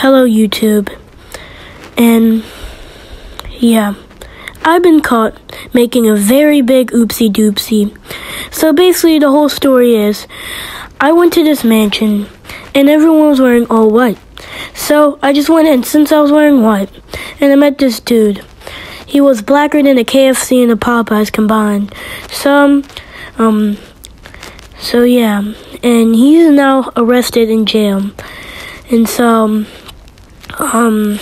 Hello, YouTube. And yeah, I've been caught making a very big oopsie doopsie. So basically, the whole story is I went to this mansion and everyone was wearing all white. So I just went in since I was wearing white and I met this dude. He was blacker than a KFC and a Popeyes combined. So, um, so yeah, and he's now arrested in jail. And so, um,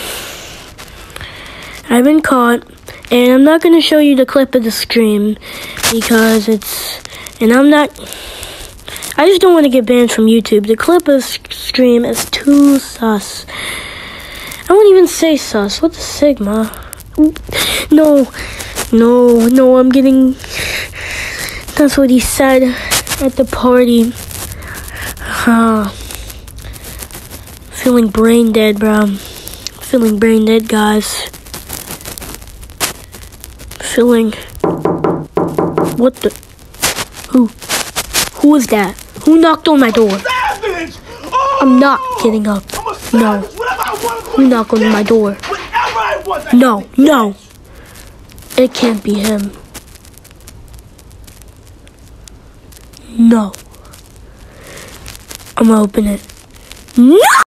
I've been caught, and I'm not gonna show you the clip of the stream because it's, and I'm not. I just don't want to get banned from YouTube. The clip of the stream is too sus. I won't even say sus. What's Sigma? No, no, no, I'm getting. That's what he said at the party. Huh. Feeling brain dead, bro. Feeling brain dead, guys. Feeling. What the? Who? Who was that? Who knocked on my door? I'm not getting up. No. Who knocked on my door? No, no. It can't be him. No. I'm gonna open it. No!